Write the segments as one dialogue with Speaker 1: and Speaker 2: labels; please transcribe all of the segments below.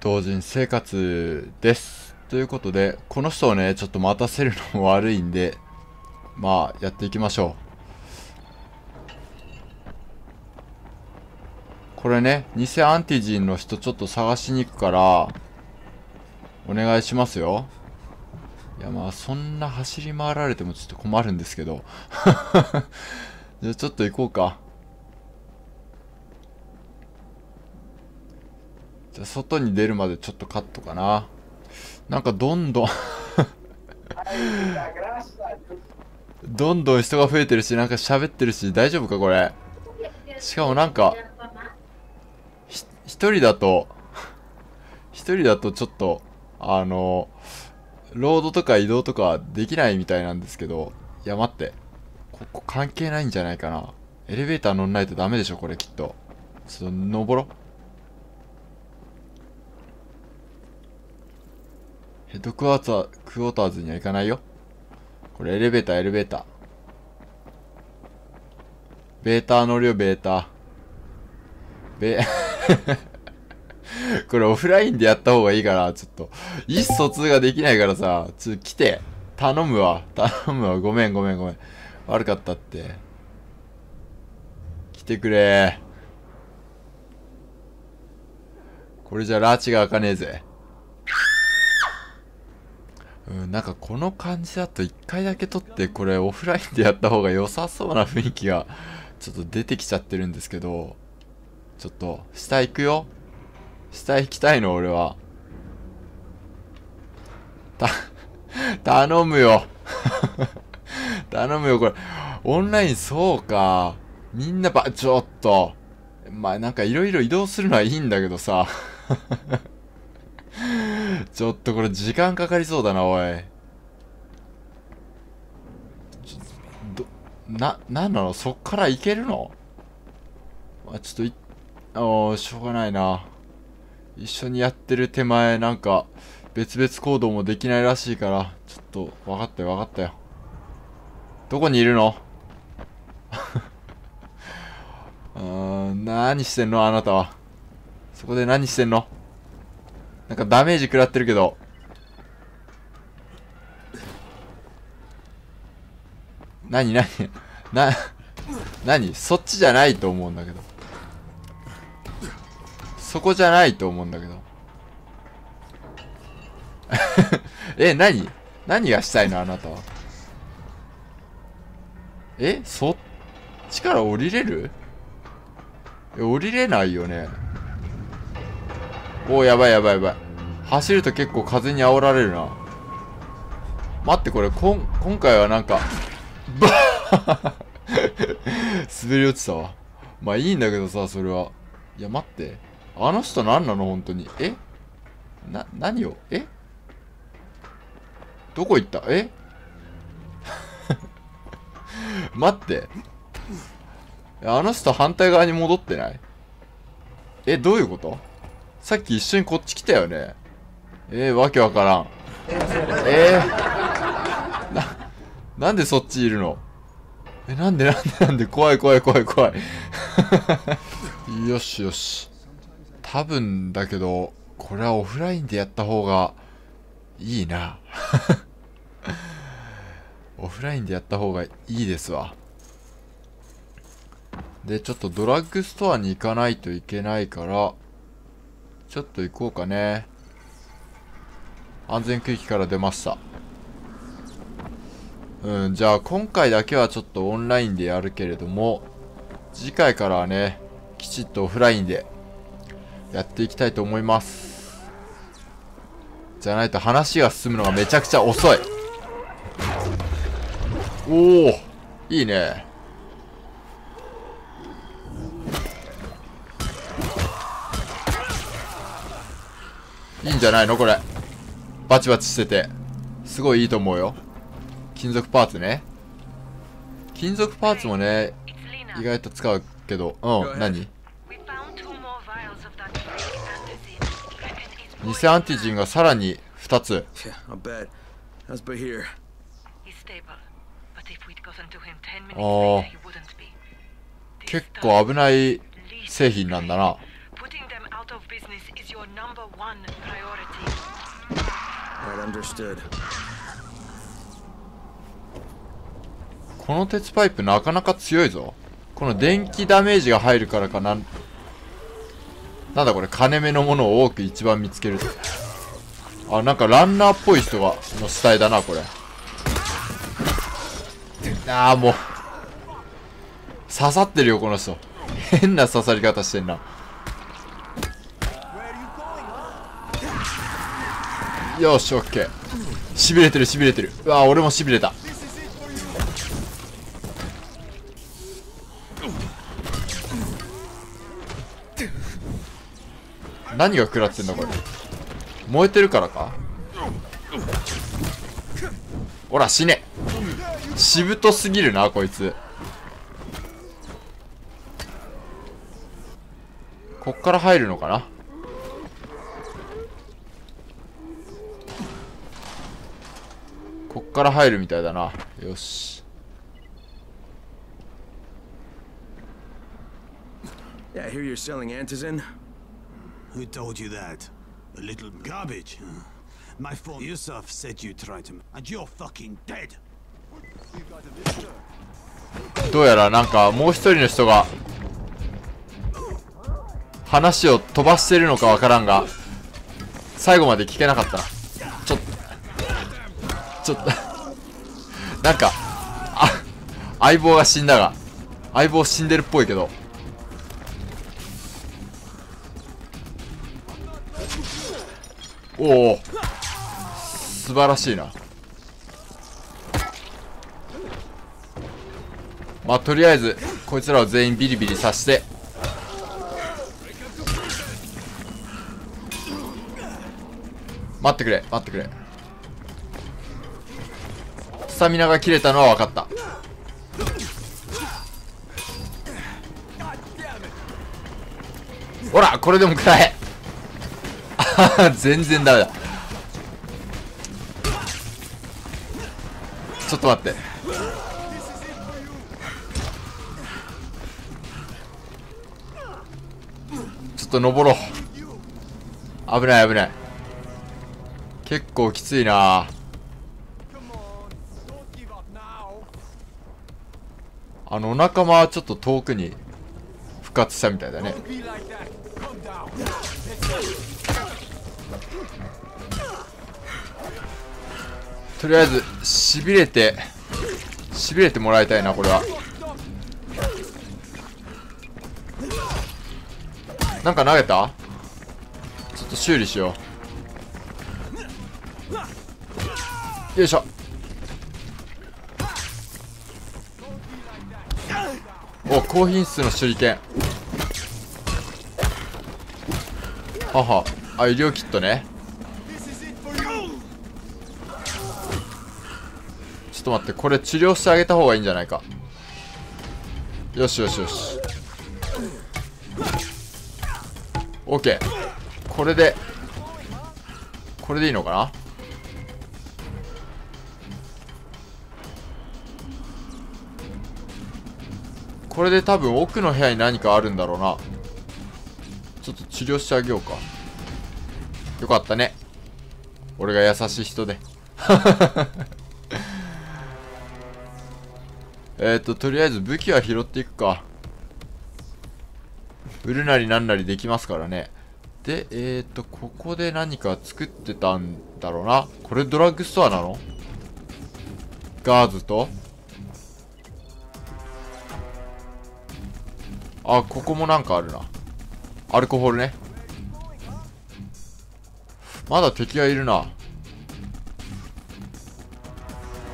Speaker 1: 同人生活です。ということでこの人をねちょっと待たせるのも悪いんで まあやっていきましょう。これね偽アンティジンの人ちょっと探しに行くからお願いしますよ。いやまあそんな走り回られてもちょっと困るんですけど。じゃあちょっと行こうか。じゃ外に出るまでちょっとカットかな。なんかどんどんどんどん人が増えてるしなんか喋ってるし大丈夫かこれ。しかもなんか一人だと一人だとちょっとあのロードとか移動とかできないみたいなんですけどいや待ってここ関係ないんじゃないかな。エレベーター乗んないとダメでしょこれきっと。ちょっと登ろう。ヘッドクワーター、クォーターズには行かないよ。これエレベーター、エレベーター。ベーター乗るよ、ベーター。ベ、これオフラインでやった方がいいから、ちょっと、意思疎通ができないからさ、ちょっと来て。頼むわ。頼むわ。ごめん、ごめん、ごめん。悪かったって。来てくれ。これじゃラーチが開かねえぜ。うん、なんかこの感じだと1回だけ撮ってこれオフラインでやった方が良さそうな雰囲気がちょっと出てきちゃってるんですけど、ちょっと下行くよ。下行きたいの俺は。た、頼むよ。頼むよこれ。オンラインそうか。みんなば、ちょっと。まあなんかいろいろ移動するのはいいんだけどさ。ちょっとこれ時間かかりそうだな、おい。ど、な、なんなの？そっから行けるの？あ、ちょっとい、ああ、しょうがないな。一緒にやってる手前、なんか、別々行動もできないらしいから、ちょっと、分かったよ、分かったよ。どこにいるの？うーん、何してんの？あなたは。そこで何してんの？なんかダメージ食らってるけど。なになにな、なにそっちじゃないと思うんだけど。そこじゃないと思うんだけど。え、なに何がしたいのあなたは？えそっちから降りれる？え、降りれないよね。おお、やばいやばいやばい。走ると結構風に煽られるな。待って、これ、こん、今回はなんか、バッ 滑り落ちたわ。まあいいんだけどさ、それは。いや、待って。あの人何なの？本当に。え？な、何を？え？どこ行った？え？待って。あの人反対側に戻ってない？え、どういうこと？さっき一緒にこっち来たよね。えー、わけわからん。えー、な、なんでそっちいるの？え、なんでなんでなんで？怖い怖い怖い怖い。よしよし。多分だけど、これはオフラインでやった方がいいな。オフラインでやった方がいいですわ。で、ちょっとドラッグストアに行かないといけないから、ちょっと行こうかね。安全区域から出ました。うん、じゃあ今回だけはちょっとオンラインでやるけれども、次回からはね、きちっとオフラインでやっていきたいと思います。じゃないと話が進むのがめちゃくちゃ遅い。おおいいね。いいんじゃないのこれ？バチバチしてて。すごいいいと思うよ。金属パーツね。金属パーツもね、意外と使うけど。うん、何？偽アンティジンがさらに2つ。ああ。結構危ない製品なんだな。
Speaker 2: Out of business is your number one priority.
Speaker 3: Right, understood.
Speaker 1: この鉄パイプなかなか強いぞ。この電気ダメージが入るからかなん。なんだこれ金目のものを多く一番見つけるあなんかランナーっぽい人がの死体だなこれ。ああもう。刺さってるよこの人。変な刺さり方してんなよしオッケー。しびれてるしびれてる。うわ俺もしびれた。何が食らってんだこれ？燃えてるからか？ほら死ね。しぶとすぎるなこいつ。こっから入るのかなこっから入るみたいだなよし
Speaker 3: Yeah, I hear you're selling antizin.
Speaker 4: Who told you that? A little garbage. My phone Yusuf said you tried to, and you're fucking dead.
Speaker 1: どうやらなんかもう一人の人が話を飛ばしてるのかわからんが最後まで聞けなかったなちょっとちょっとなんかあ相棒が死んだが相棒死んでるっぽいけど。おお素晴らしいな。まあとりあえずこいつらを全員ビリビリさして。待ってくれ待ってくれ。タミナが切れたのは分かった。ほらこれでも食らえ。全然ダメだ。ちょっと待って。ちょっと登ろう。危ない危ない。結構きついな。あのお仲間はちょっと遠くに復活したみたいだね。とりあえずしびれてしびれてもらいたいなこれは。なんか投げた？ちょっと修理しよう。よいしょ。お高品質の手裏剣。はは。あ医療キットね。ちょっと待ってこれ治療してあげた方がいいんじゃないか。よしよしよし。OK これでこれでいいのかな？これで多分奥の部屋に何かあるんだろうな。ちょっと治療してあげようか。よかったね。俺が優しい人で。えっととりあえず武器は拾っていくか。売るなりなんなりできますからね。でえっ、とここで何か作ってたんだろうな。これドラッグストアなの？ガーズと？あここもなんかあるな。アルコホルね。まだ敵がいるな。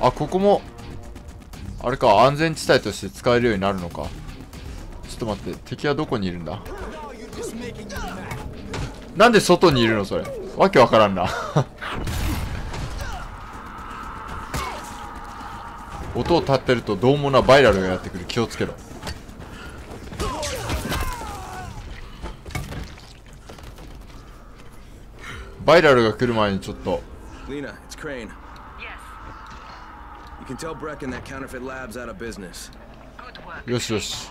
Speaker 1: あここもあれか安全地帯として使えるようになるのか。ちょっと待って敵はどこにいるんだ？なんで外にいるのそれ？わけわからんな。音を立ってると獰猛なバイラルがやってくる。気をつけろ。バイラルが来る前にちょっと
Speaker 3: Lena, it's Crane.
Speaker 2: Yes,
Speaker 3: You can tell Brecken that counterfeit lab's out of business.
Speaker 2: good work.
Speaker 1: よしよし.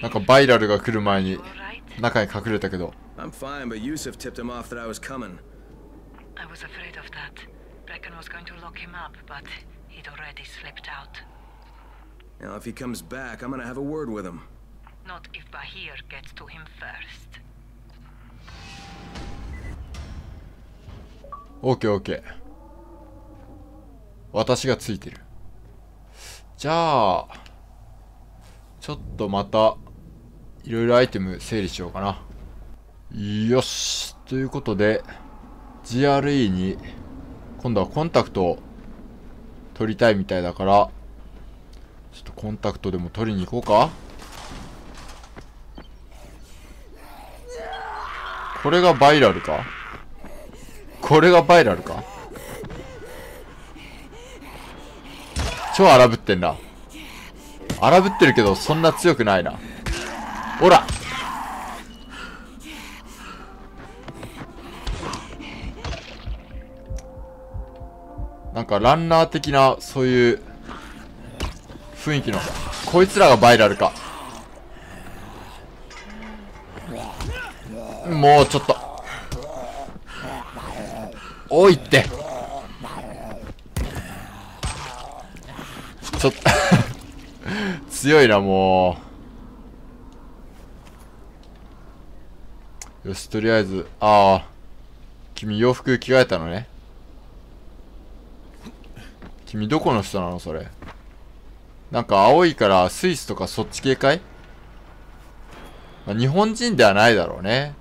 Speaker 1: なんかバイラルが来る前に.中に隠れたけど
Speaker 3: I'm fine, but Yusuf tipped him off that I was coming.
Speaker 2: I was afraid of that. Brecken was going to lock him up, but he'd already slipped out.
Speaker 3: Now, if he comes back, I'm gonna have a word with him.
Speaker 2: Not if Bahir gets to him first.
Speaker 1: オーケーオーケー私がついてる。じゃあちょっとまたいろいろアイテム整理しようかな。よし。ということで GRE に今度はコンタクトを取りたいみたいだからちょっとコンタクトでも取りに行こうか。これがバイラルか。これがバイラルか？超荒ぶってんな。荒ぶってるけどそんな強くないな。ほら！なんかランナー的なそういう雰囲気の。こいつらがバイラルか。もうちょっと。おいって。ちょっと。強いなもう。よしとりあえずああ。君洋服着替えたのね。君どこの人なのそれ。なんか青いからスイスとかそっち系かい、まあ、日本人ではないだろうね。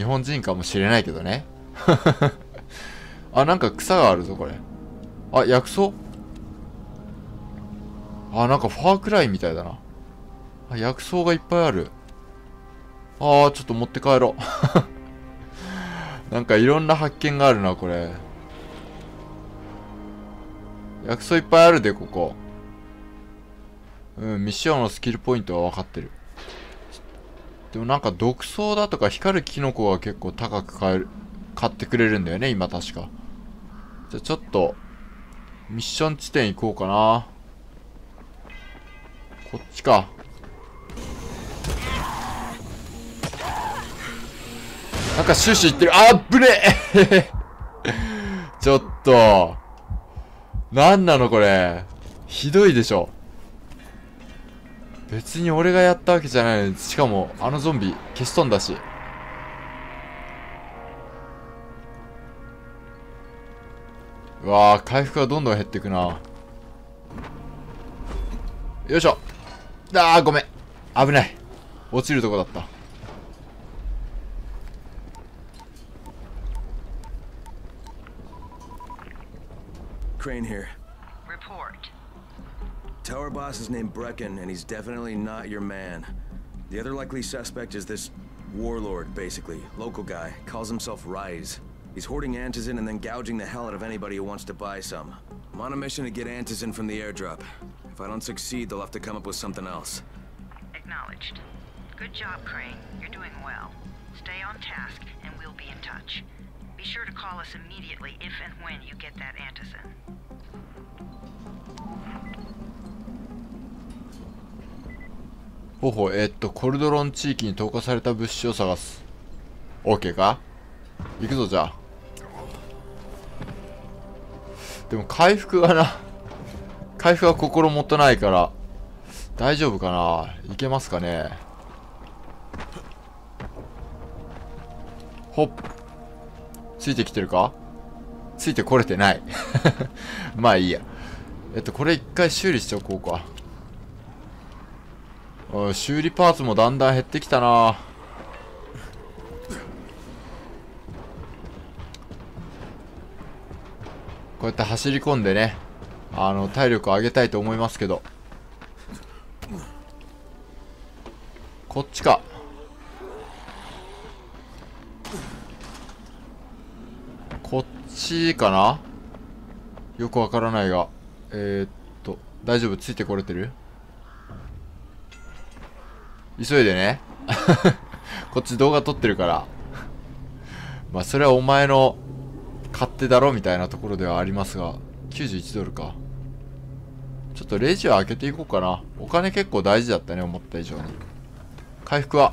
Speaker 1: 日本人かもしれないけどね。あなんか草があるぞこれ。あ薬草？あなんかファークライみたいだな。あ薬草がいっぱいある。あーちょっと持って帰ろう。なんかいろんな発見があるなこれ。薬草いっぱいあるでここ。うん未使用のスキルポイントは分かってる。でもなんか毒草だとか光るキノコが結構高く買える買ってくれるんだよね今確か。じゃあちょっとミッション地点行こうかな。こっちか。なんかシュッシュ言ってる。あっぶねえ。ちょっとなんなのこれ。ひどいでしょ。別に俺がやったわけじゃないのにしかもあのゾンビ消し飛んだし。うわー回復がどんどん減っていくな。よいしょ。あーごめん。危ない。落ちるとこだった。
Speaker 3: Crane here. Tower boss is named Brecken, and he's definitely not your man. The other likely suspect is this warlord, basically. Local guy. Calls himself Rise. He's hoarding Antizin and then gouging the hell out of anybody who wants to buy some. I'm on a mission to get Antizin from the airdrop. If I don't succeed, they'll have to come up with something else.
Speaker 2: Acknowledged. Good job, Crane. You're doing well. Stay on task, and we'll be in touch. Be sure to call us immediately if and when you get that antizin.
Speaker 1: ほほえーっとコルドロン地域に投下された物資を探す。OK か？行くぞじゃあ。でも回復がな 回復が心もとないから大丈夫かな？いけますかね？ほっついてきてるか？ついてこれてない。まあいいや。えっとこれ一回修理しておこうか。おい修理パーツもだんだん減ってきたな。こうやって走り込んでねあの体力上げたいと思いますけど。こっちか。こっちかな？よくわからないが。えー、っと大丈夫？ついてこれてる？急いでね。こっち動画撮ってるから。まあそれはお前の勝手だろみたいなところではありますが91ドルか。ちょっとレジを開けていこうかな。お金結構大事だったね思った以上に。回復は。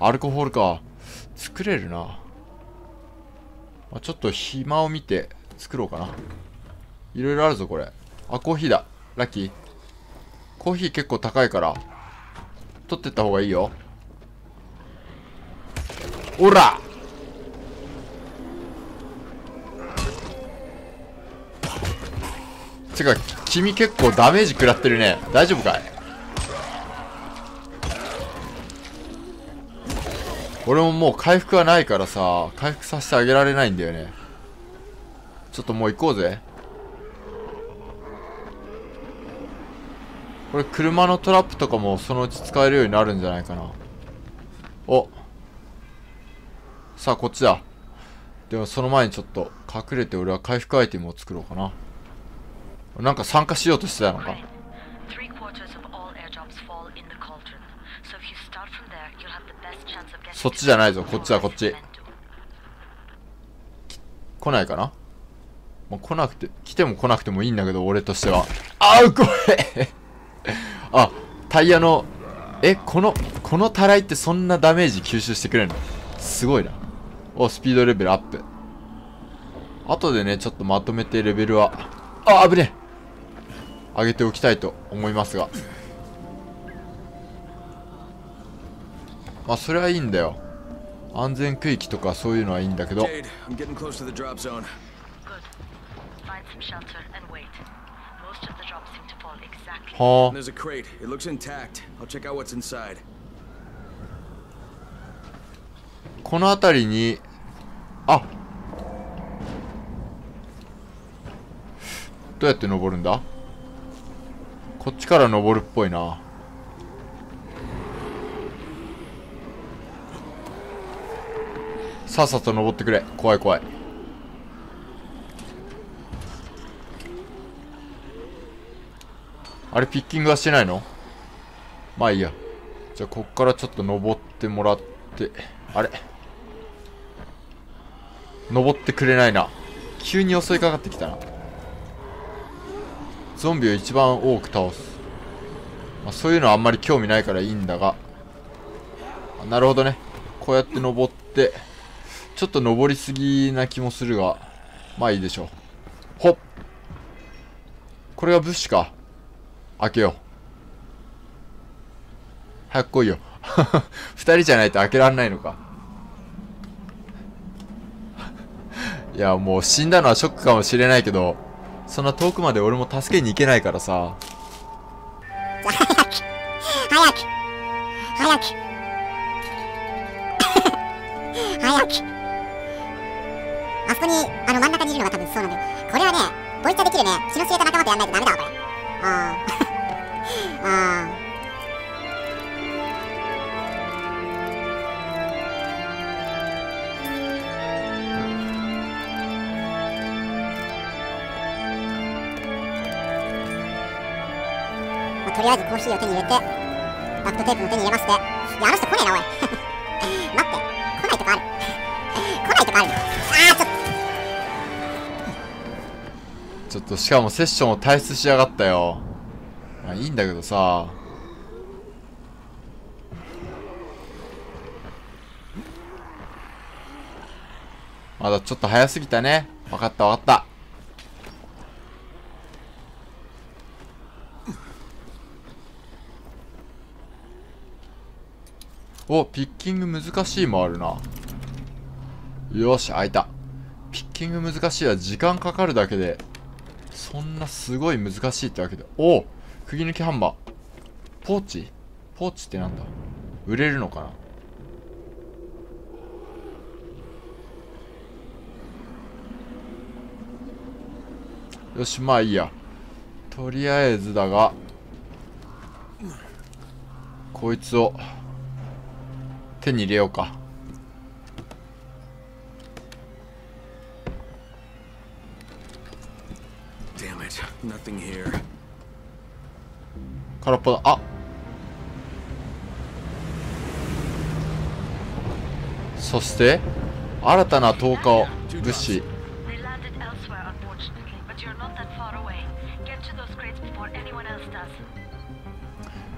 Speaker 1: アルコホールか。作れるな、まあ、ちょっと暇を見て作ろうかな。いろいろあるぞこれ。あコーヒーだ。ラッキー。コーヒー結構高いから。取ってった方がいいよ。おら。てか君結構ダメージ食らってるね。大丈夫かい？俺ももう回復はないからさ回復させてあげられないんだよね。ちょっともう行こうぜ。これ車のトラップとかもそのうち使えるようになるんじゃないかな。お。さあこっちだ。でもその前にちょっと隠れて俺は回復アイテムを作ろうかな。なんか参加しようとしてたのか。そっちじゃないぞ。こっちだこっち。来ないかな？もう来なくて来ても来なくてもいいんだけど俺としては。あうこれあタイヤのえこのこのたらいってそんなダメージ吸収してくれるの？すごいな。おスピードレベルアップ。後でねちょっとまとめてレベルはあ危ねえ。上げておきたいと思いますが。まあそれはいいんだよ。安全区域とかそういうのはいいんだけど。
Speaker 3: Jade,
Speaker 2: Most of the drops seem to fall exactly.
Speaker 1: は
Speaker 3: There's a crate. It looks intact. I'll check out what's inside.
Speaker 1: あこの辺りにあどうやって登るんだこっちから登るっぽいなさっさと登ってくれ怖い怖いあれピッキングはしてないの？まあいいや。じゃあこっからちょっと登ってもらってあれ。登ってくれないな。急に襲いかかってきたな。ゾンビを一番多く倒す、まあ、そういうのはあんまり興味ないからいいんだが。なるほどね。こうやって登ってちょっと登りすぎな気もするがまあいいでしょう。ほっ。これが物資か。開けよう。早く来いよ。二人じゃないと開けらんないのか。いやもう死んだのはショックかもしれないけどそんな遠くまで俺も助けに行けないからさ。
Speaker 5: 早く。早く。早く。早く。あそこにあの真ん中にいるのが多分そうなんだよ。これはねボイチャできるね。血の知れた仲間とやんないとダメだわこれ。あー。あまあとりあえずコーヒーを手に入れてダクトテープも手に入れましていやあの人来ねえなおい。待って。来ないとかある。来ないとかある。ああちょっと。
Speaker 1: ちょっとしかもセッションを退出しやがったよ。あいいんだけどさ。まだちょっと早すぎたね。分かった分かった。おピッキング難しいもあるな。よし開いた。ピッキング難しいは時間かかるだけでそんなすごい難しいってわけで。おお釘抜きハンマー。ポーチ？ポーチってなんだ？売れるのかな？よしまあいいや。とりあえずだがこいつを手に入れようか。
Speaker 3: Damn it. Nothing here.
Speaker 1: 空っぽだ。あ。そして新たな10日を物資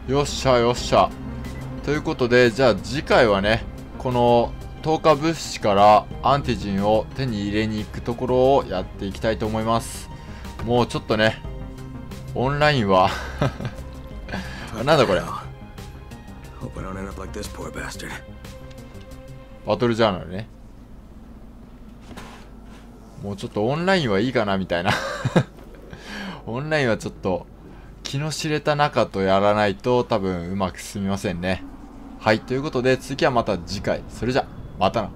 Speaker 1: よっしゃよっしゃ。ということでじゃあ次回はねこの10日物資からアンティジンを手に入れに行くところをやっていきたいと思います。もうちょっとねオンラインは なんだこれ.バトルジャーナルね。もうちょっとオンラインはいいかなみたいな。オンラインはちょっと気の知れた中とやらないと多分うまく進みませんね。はいということで次はまた次回。それじゃまたな